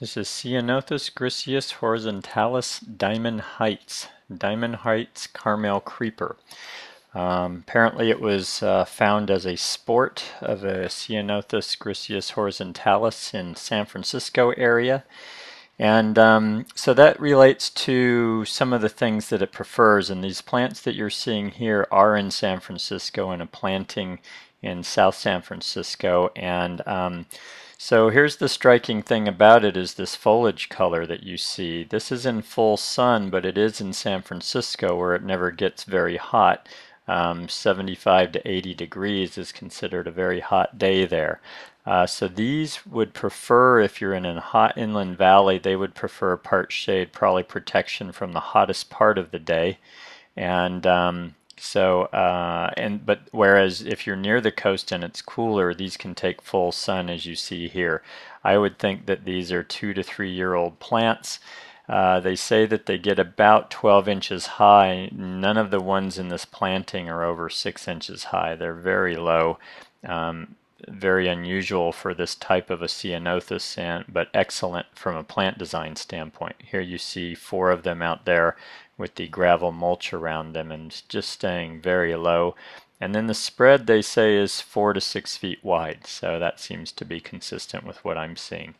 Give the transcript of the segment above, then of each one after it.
This is Ceanothus griseus horizontalis Diamond Heights, Diamond Heights Carmel Creeper. Um, apparently it was uh, found as a sport of a Ceanothus griseus horizontalis in San Francisco area. And um, so that relates to some of the things that it prefers. And these plants that you're seeing here are in San Francisco in a planting in South San Francisco. And um, so here's the striking thing about it is this foliage color that you see. This is in full sun, but it is in San Francisco where it never gets very hot. Um, 75 to 80 degrees is considered a very hot day there. Uh, so these would prefer, if you're in a hot inland valley, they would prefer part shade, probably protection from the hottest part of the day. And um, so, uh, and but whereas if you're near the coast and it's cooler, these can take full sun as you see here. I would think that these are two to three year old plants. Uh, they say that they get about 12 inches high. None of the ones in this planting are over six inches high. They're very low. Um, very unusual for this type of a ceanothus, but excellent from a plant design standpoint. Here you see four of them out there with the gravel mulch around them and just staying very low. And then the spread they say is four to six feet wide, so that seems to be consistent with what I'm seeing.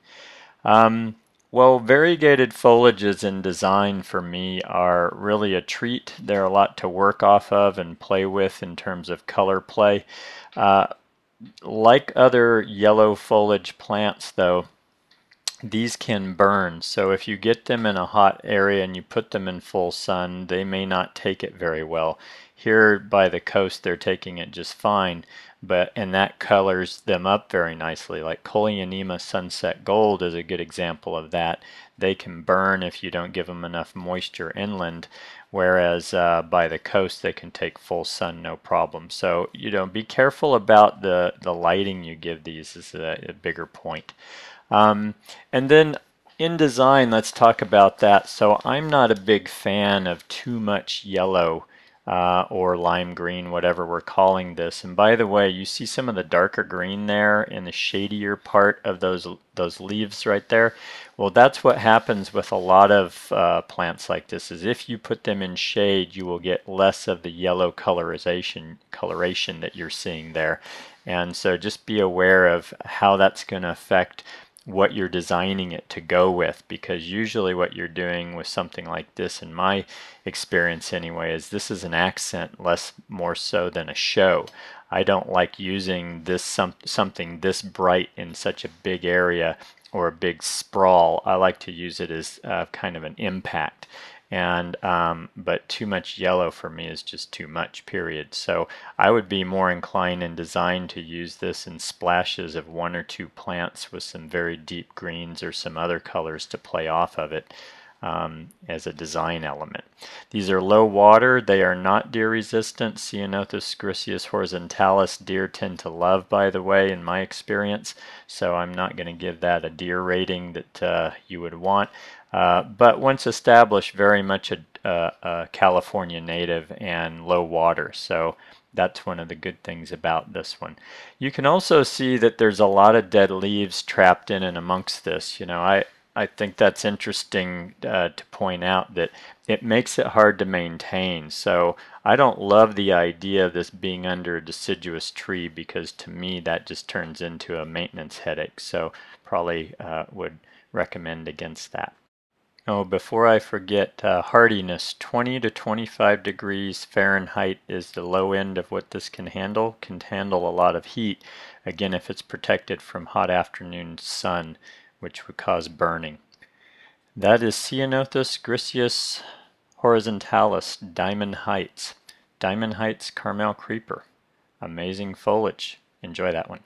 Um, well, variegated foliages in design for me are really a treat. They're a lot to work off of and play with in terms of color play. Uh, like other yellow foliage plants though, these can burn. So if you get them in a hot area and you put them in full sun, they may not take it very well. Here by the coast, they're taking it just fine, but and that colors them up very nicely. Like Coleonema Sunset Gold is a good example of that. They can burn if you don't give them enough moisture inland, whereas uh, by the coast they can take full sun no problem. So you know, be careful about the the lighting you give these is a, a bigger point. Um, and then in design, let's talk about that. So I'm not a big fan of too much yellow uh, or lime green, whatever we're calling this. And by the way, you see some of the darker green there in the shadier part of those those leaves right there. Well, that's what happens with a lot of uh, plants like this. Is if you put them in shade, you will get less of the yellow colorization coloration that you're seeing there. And so just be aware of how that's going to affect what you're designing it to go with because usually what you're doing with something like this in my experience anyway is this is an accent less more so than a show. I don't like using this some, something this bright in such a big area or a big sprawl. I like to use it as uh, kind of an impact and um, but too much yellow for me is just too much period so I would be more inclined in design to use this in splashes of one or two plants with some very deep greens or some other colors to play off of it um, as a design element. These are low water, they are not deer resistant. Ceanothus griseus horizontalis deer tend to love by the way in my experience so I'm not going to give that a deer rating that uh, you would want. Uh, but once established, very much a, a, a, California native and low water. So that's one of the good things about this one. You can also see that there's a lot of dead leaves trapped in and amongst this. You know, I, I think that's interesting uh, to point out that it makes it hard to maintain. So I don't love the idea of this being under a deciduous tree because to me that just turns into a maintenance headache. So probably uh, would recommend against that. Oh, before I forget, uh, hardiness 20 to 25 degrees Fahrenheit is the low end of what this can handle. Can handle a lot of heat, again, if it's protected from hot afternoon sun, which would cause burning. That is Ceanothus griseus horizontalis Diamond Heights. Diamond Heights Carmel Creeper. Amazing foliage. Enjoy that one.